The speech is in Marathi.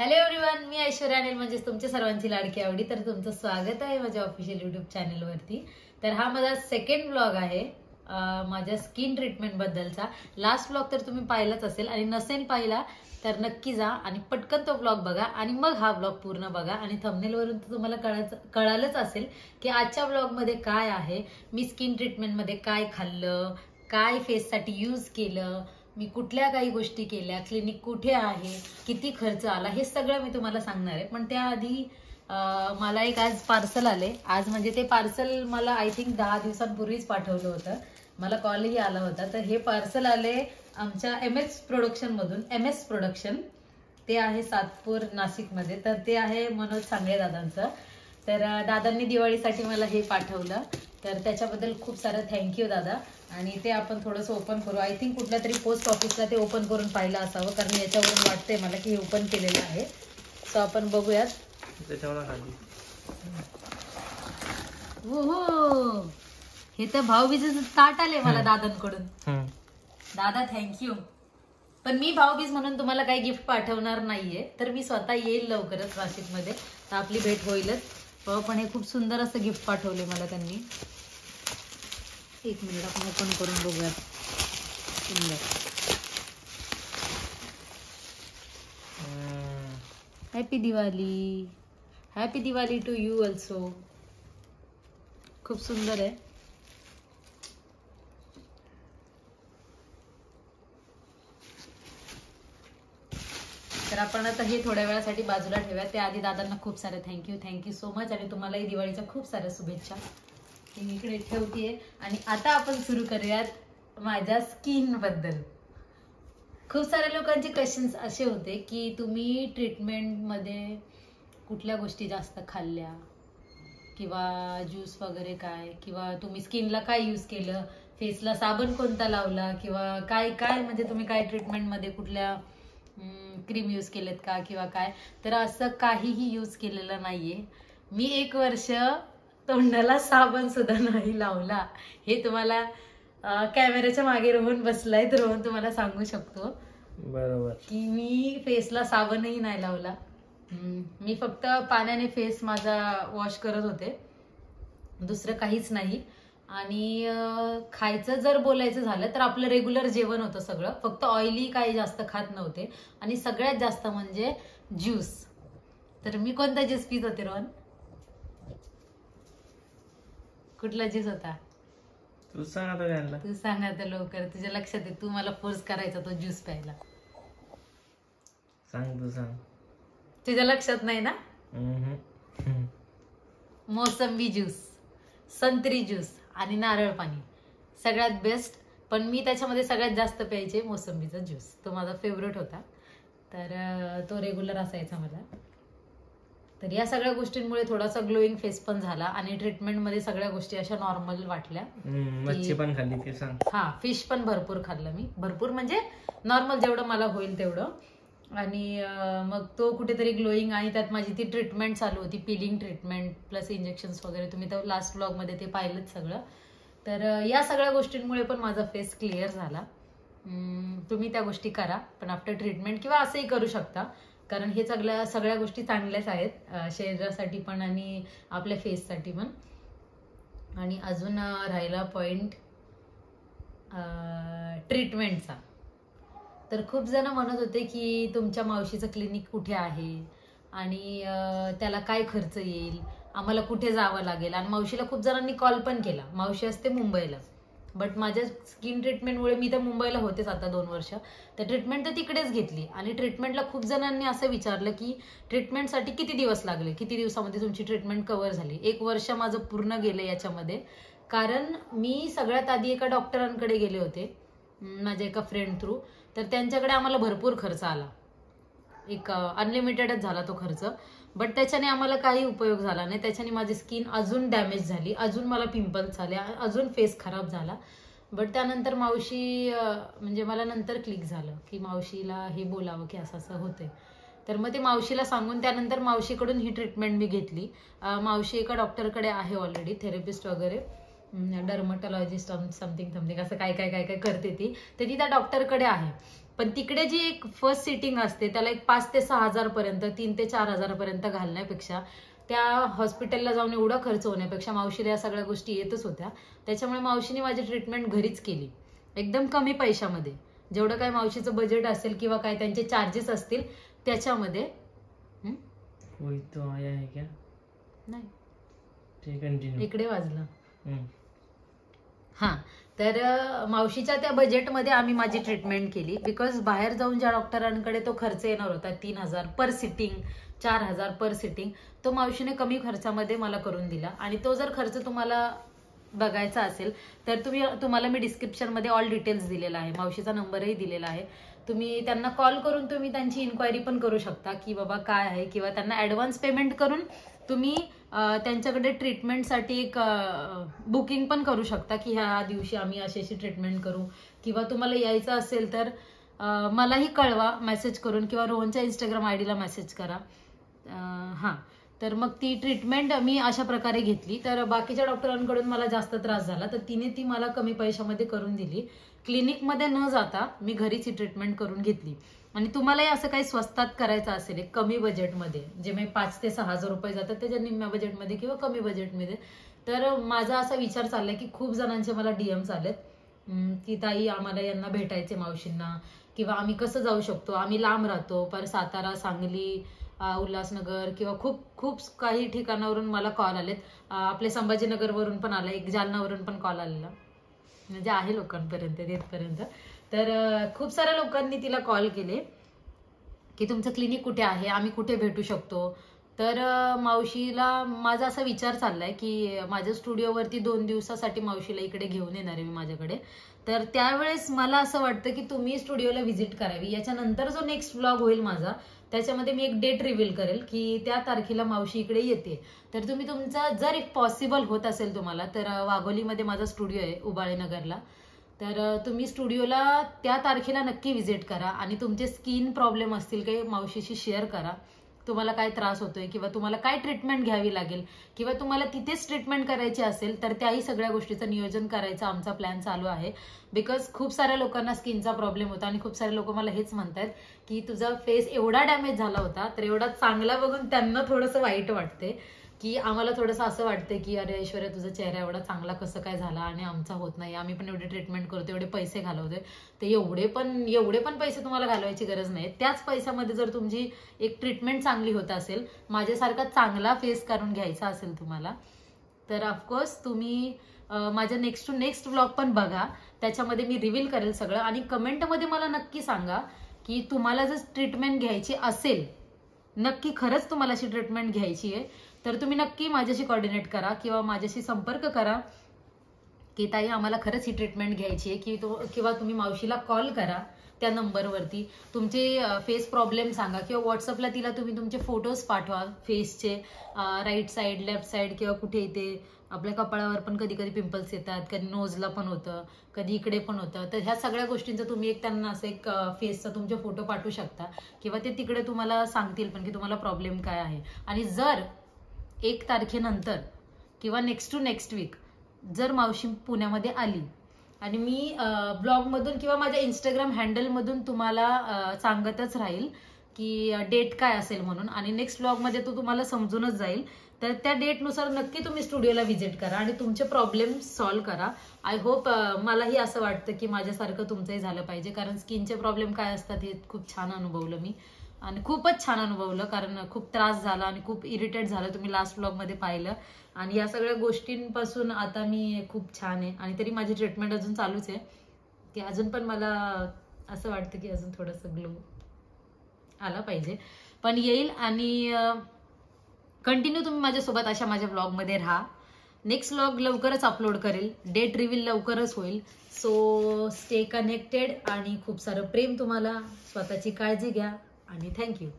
हॅलो एव्हरीवन मी ऐश्वर्या अनिल म्हणजेच तुमच्या सर्वांची लाडकी आवडी. तर तुमचं स्वागत आहे माझ्या ऑफिशियल युट्यूब चॅनलवरती तर हा माझा सेकंड ब्लॉग आहे माझ्या स्किन ट्रीटमेंट बद्दलचा. लास्ट ब्लॉग तर तुम्ही पाहिलाच असेल आणि नसेल पाहिला तर नक्की जा आणि पटकन तो ब्लॉग बघा आणि मग हा ब्लॉग पूर्ण बघा. आणि थंबनेलवरून तर तुम्हाला कळायचं कळालंच असेल की आजच्या ब्लॉगमध्ये काय आहे मी स्किन ट्रीटमेंटमध्ये काय खाल्लं काय फेससाठी यूज केलं मी कुठल्या काही गोष्टी केल्या क्लिनिक कुठे आहे किती खर्च आला हे सगळं मी तुम्हाला सांगणार आहे. पण त्याआधी मला एक आज पार्सल आले. आज म्हणजे ते पार्सल मला आय थिंक दहा दिवसांपूर्वीच पाठवलं होतं. मला कॉलही आला होता. तर हे पार्सल आले आमच्या एम एस प्रोडक्शन मधून. एम एस प्रोडक्शन ते आहे सातपूर नाशिकमध्ये. तर ते आहे मनोज सांगळे दादांचं. तर दादांनी दिवाळीसाठी मला हे पाठवलं. तर त्याच्याबद्दल खूप सारं थँक्यू दादा. आणि ते आपण थोडंसं ओपन करू. आय थिंक कुठल्या तरी पोस्ट ऑफिसला ते ओपन करून पाहिलं असावं कारण याच्यावरून वाटतंय मला की हे ओपन केलेलं आहे. सो आपण बघूयात. हो हे तर भाऊबीजेचं ताट आले मला दादांकडून. दादा थँक्यू पण मी भाऊबीज म्हणून तुम्हाला काही गिफ्ट पाठवणार नाहीये. तर मी स्वतः येईल लवकरच नाशिकमध्ये. तर आपली भेट होईलच. पण हे खूप सुंदर असं गिफ्ट पाठवले मला त्यांनी. एक मिनिट आपण ओपन करून बघूयात. सुंदर. Happy Diwali happy Diwali to you also खूप सुंदर आहे. तर आपण आता हे थोड्या वेळासाठी बाजूला ठेवूया त्याआधी दादांना खूप सारे थँक्यू थँक्यू सो मच आणि तुम्हालाही दिवाळीच्या खूप साऱ्या शुभेच्छा. हे मी इकडे ठेवते आणि आता आपण सुरू करूयात माझ्या स्किनबद्दल. खूप साऱ्या लोकांचे क्वेश्चन्स असे होते की तुम्ही ट्रीटमेंटमध्ये कुठल्या गोष्टी जास्त खाल्ल्या? किंवा ज्यूस वगैरे काय? किंवा तुम्ही स्किनला काय यूज केलं? फेसला साबण कोणता लावला? किंवा काय काय? म्हणजे तुम्ही काय ट्रीटमेंटमध्ये कुठल्या क्रीम यूज केलेत का? किंवा काय? तर असं काहीही यूज केलेलं नाहीये. मी एक वर्ष तोंडाला साबण सुद्धा नाही लावला. हे तुम्हाला कॅमेऱ्याच्या मागे रोहन बसलाय तर रोहन तुम्हाला सांगू शकतो. बरोबर. की मी फेसला साबणही नाही लावला. मी फक्त पाण्याने फेस माझा वॉश करत होते. दुसरं काहीच नाही. आणि खायचं जर बोलायचं झालं तर आपलं रेग्युलर जेवण होतं सगळं. फक्त ऑइली काही जास्त खात नव्हते. आणि सगळ्यात जास्त म्हणजे ज्यूस तर मी कोणता ज्यूस पित होते रोहन? कुठला ज्यूस होता? तू सांग आता त्यांना. तू सांग आता लवकर. तुझ्या लक्षात आहे तू मला फोर्स करायचा तो ज्यूस प्यायला. सांग तू सांग. तुझ्या लक्षात नाही ना? हम्म. हम्म. मोसंबी ज्यूस संत्री ज्यूस आणि नारळ पाणी. सगळ्यात बेस्ट पण मी त्याच्यामध्ये सगळ्यात जास्त प्यायचे मोसंबीचा ज्यूस तो माझा फेवरेट होता. तर अं, तो रेग्युलर असायचा मला. तर या सगळ्या गोष्टींमुळे थोडासा ग्लोईंग फेस पण झाला आणि ट्रीटमेंटमध्ये सगळ्या गोष्टी अशा नॉर्मल वाटल्या. मच्छी पण खाल्ली ते सांग. हा फिश पण भरपूर खाल्लं मी. भरपूर म्हणजे नॉर्मल जेवढं मला होईल तेवढं. आणि मग तो कुठेतरी ग्लोईंग आणि त्यात माझी ती ट्रीटमेंट चालू होती पिलिंग ट्रीटमेंट प्लस इंजेक्शन्स वगैरे. तुम्ही तर लास्ट ब्लॉगमध्ये ते पाहिलंच सगळं. तर या सगळ्या गोष्टींमुळे पण माझा फेस क्लिअर झाला. तुम्ही त्या गोष्टी करा पण आफ्टर ट्रीटमेंट किंवा असंही करू शकता. कारण हे सगळ्या सगळ्या गोष्टी चांगल्याच आहेत शरीरासाठी पण आणि आपल्या फेससाठी पण. आणि अजून राहिला पॉइंट ट्रीटमेंटचा तर खूप जण म्हणत होते की तुमच्या मावशीचं क्लिनिक कुठे आहे? आणि त्याला काय खर्च येईल? आम्हाला कुठे जावं लागेल? आणि मावशीला खूप जणांनी कॉल पण केला. मावशी असते मुंबईला बट माझ्या स्किन ट्रीटमेंटमुळे मी तर मुंबईला होतेच आता दोन वर्ष. तर ट्रीटमेंट तर तिकडेच घेतली. आणि ट्रीटमेंटला खूप जणांनी असं विचारलं की ट्रीटमेंटसाठी किती दिवस लागले? किती दिवसामध्ये तुमची ट्रीटमेंट कव्हर झाली? एक वर्ष माझं पूर्ण गेलं याच्यामध्ये. कारण मी सगळ्यात आधी एका डॉक्टरांकडे गेले होते माझ्या एका फ्रेंड थ्रू तर त्यांच्याकडे आम्हाला भरपूर खर्च आला. एक अनलिमिटेडच झाला तो खर्च. बट त्याच्याने आम्हाला काही उपयोग झाला नाही. त्याच्याने माझी स्किन अजून डॅमेज झाली. अजून मला पिंपल्स झाले अजून फेस खराब झाला. बट त्यानंतर मावशी म्हणजे मला नंतर क्लिक झालं की मावशीला हे बोलावं की असं असं होतंय. तर मग ते मावशीला सांगून त्यानंतर मावशीकडून ही ट्रीटमेंट मी घेतली. मावशी एका डॉक्टरकडे आहे ऑलरेडी थेरपिस्ट वगैरे. डर्मटॉलॉजिस्ट समथिंग समथिंग असं काय काय काय काय करते ती. तर ती त्या डॉक्टरकडे आहे. पण तिकडे जी एक फर्स्ट सिटिंग असते त्याला एक पाच ते सहा हजार पर्यंत तीन ते चार हजार पर्यंत घालण्यापेक्षा त्या हॉस्पिटलला जाऊन एवढा खर्च होण्यापेक्षा मावशीला या सगळ्या गोष्टी येतच होत्या. त्याच्यामुळे मावशीने माझी ट्रीटमेंट घरीच केली. एकदम कमी पैशामध्ये. जेवढं काय मावशीचं बजेट असेल किंवा काय त्यांचे चार्जेस असतील त्याच्यामध्ये नाही. इकडे वाजलं. हां. तर मावशीच्या त्या बजेटमध्ये आम्ही माझी ट्रीटमेंट केली. बिकॉज बाहेर जाऊन ज्या डॉक्टरांकडे तो खर्च येणार होता तीन हजार पर सिटिंग चार हजार पर सिटिंग तो मावशीने कमी खर्चामध्ये मला करून दिला. आणि तो जर खर्च तुम्हाला बघायचा असेल तर तुम्ही तुम्हाला मी डिस्क्रिप्शनमध्ये ऑल डिटेल्स दिलेला आहे. मावशीचा नंबरही दिलेला आहे. तुम्ही त्यांना कॉल करून तुम्ही त्यांची इन्क्वायरी पण करू शकता की बाबा काय आहे किंवा त्यांना ॲडव्हान्स पेमेंट करून तुम्ही त्यांच्याकडे ट्रीटमेंटसाठी एक बुकिंग पण करू शकता की ह्या दिवशी आम्ही अशी अशी ट्रीटमेंट करू. किंवा तुम्हाला यायचं असेल तर मलाही कळवा मेसेज करून किंवा रोहनच्या इंस्टाग्राम आय डीला मेसेज करा. हां. तर मग ती ट्रीटमेंट मी अशा प्रकारे घेतली. तर बाकीच्या डॉक्टरांकडून मला जास्त त्रास झाला. तर तिने ती मला कमी पैशामध्ये करून दिली. क्लिनिकमध्ये न जाता मी घरीच ही ट्रीटमेंट करून घेतली. आणि तुम्हालाही असं काही स्वस्तात करायचं असेल एक कमी बजेटमध्ये जे मी पाच ते सहा हजार रुपये जातात त्याच्या निम्म्या बजेटमध्ये किंवा कमी बजेटमध्ये तर माझा असा विचार चाललाय की खूप जणांचे मला डीएम चालेत की ताई आम्हाला यांना भेटायचे मावशींना. किंवा आम्ही कसं जाऊ शकतो? आम्ही लांब राहतो. पर सातारा सांगली उल्हासनगर किंवा खूप खूप काही ठिकाणावरून मला कॉल आलेत. अं, आपले संभाजीनगरवरून पण आला एक जालनावरून पण कॉल आलेला. म्हणजे आहे लोकांपर्यंत तिथपर्यंत. तर खूप साऱ्या लोकांनी तिला कॉल केले की तुमचं क्लिनिक कुठे आहे? आम्ही कुठे भेटू शकतो? तर मावशीला माझा असा विचार चाललाय की माझ्या स्टुडिओवरती दोन दिवसासाठी मावशीला इकडे घेऊन येणार आहे मी माझ्याकडे. तर त्यावेळेस मला असं वाटतं की तुम्ही स्टुडिओला व्हिजिट करावी. याच्यानंतर जो नेक्स्ट ब्लॉग होईल माझा त्याच्यामध्ये मी एक डेट रिव्हील करेल की त्या तारखेला मावशी इकडे येते. तर तुम्ही तुमचा जर इफ पॉसिबल होत असेल तुम्हाला तर वाघोलीमध्ये माझा स्टुडिओ आहे उबाळेनगरला तर तुम्ही स्टुडिओला त्या तारखेला नक्की व्हिजिट करा आणि तुमचे स्किन प्रॉब्लेम असतील काही मावशीशी शेअर करा. तुम्हाला काय त्रास होतोय किंवा तुम्हाला काय ट्रीटमेंट घ्यावी लागेल किंवा तुम्हाला तिथेच ट्रीटमेंट करायची असेल तर त्याही सगळ्या गोष्टीचं नियोजन करायचा आमचा प्लॅन चालू आहे. बिकॉज खूप साऱ्या लोकांना स्किनचा प्रॉब्लेम होता आणि खूप सारे लोक मला हेच म्हणतात की तुझा फेस एवढा डॅमेज झाला होता तर एवढा चांगला बघून त्यांना थोडंसं वाईट वाटते की आम्हाला थोडंसं असं वाटतं की अरे ऐश्वर्या तुझा चेहरा एवढा चांगला कसं काय झाला आणि आमचा होत नाही. आम्ही पण एवढे ट्रीटमेंट करतो एवढे पैसे घालवतोय. तर एवढे पण एवढे पण पैसे तुम्हाला घालवायची गरज नाही. त्याच पैशामध्ये जर तुमची एक ट्रीटमेंट चांगली होत असेल माझ्यासारखा चांगला फेस करून घ्यायचा असेल तुम्हाला तर ऑफकोर्स तुम्ही माझ्या नेक्स्ट टू नेक्स्ट ब्लॉग पण बघा. त्याच्यामध्ये मी रिव्हील करेल सगळं आणि कमेंटमध्ये मला नक्की सांगा की तुम्हाला जर ट्रीटमेंट घ्यायची असेल नक्की खरंच तुम्हाला अशी ट्रीटमेंट घ्यायची आहे. तर तुम्ही नक्की माझ्याशी कॉर्डिनेट करा किंवा माझ्याशी संपर्क करा की ताई आम्हाला खरंच ही ट्रीटमेंट घ्यायची आहे की तो किंवा तुम्ही मावशीला कॉल करा त्या नंबरवरती तुमचे फेस प्रॉब्लेम सांगा किंवा व्हॉट्सअपला तिला तुम्ही तुमचे फोटोज पाठवा फेसचे राईट साईड लेफ्ट साईड किंवा कुठे येते आपल्या कपाळावर पण कधी कधी पिंपल्स येतात कधी नोजला पण होतं कधी इकडे पण होतं. तर ह्या सगळ्या गोष्टींचा तुम्ही एक त्यांना असं एक फेसचा तुमचे फोटो पाठवू शकता. किंवा ते तिकडे तुम्हाला सांगतील पण की तुम्हाला प्रॉब्लेम काय आहे. आणि जर एक तारखेनंतर किंवा नेक्स्ट टू नेक्स्ट वीक जर मावशी पुण्यामध्ये आली. आणि मी ब्लॉगमधून किंवा माझ्या इंस्टाग्राम हँडलमधून तुम्हाला सांगतच राहील की डेट काय असेल म्हणून. आणि नेक्स्ट ब्लॉगमध्ये तो तुम्हाला समजूनच जाईल. तर त्या डेटनुसार नक्की तुम्ही स्टुडिओला व्हिजिट करा आणि तुमचे प्रॉब्लेम सॉल्व्ह करा. आय होप मलाही असं वाटतं की माझ्यासारखं तुमचंही झालं पाहिजे. कारण स्किनचे प्रॉब्लेम काय असतात हे खूप छान अनुभवलं मी. आणि खूपच छान अनुभवलं कारण खूप त्रास झाला आणि खूप इरिटेट झालं तुम्ही लास्ट ब्लॉगमध्ये पाहिलं. आणि या सगळ्या गोष्टींपासून आता मी खूप छान आहे. आणि तरी माझी ट्रीटमेंट अजून चालूच आहे. की अजून पण मला असं वाटतं की अजून थोडंसं ग्लो आला पाहिजे. पण येईल आणि कंटिन्यू तुम्ही माझ्यासोबत अशा माझ्या ब्लॉगमध्ये राहा. नेक्स्ट ब्लॉग लवकरच अपलोड करेल. डेट रिव्हील लवकरच होईल. सो स्टे कनेक्टेड आणि खूप सारं प्रेम तुम्हाला. स्वतःची काळजी घ्या. आणि थँक्यू